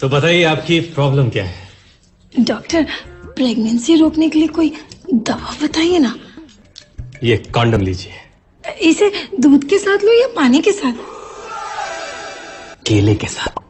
तो बताइए आपकी प्रॉब्लम क्या है? डॉक्टर प्रेगनेंसी रोकने के लिए कोई दवा बताइए ना। ये कॉन्डम लीजिए। इसे दूध के साथ लो या पानी के साथ? केले के साथ।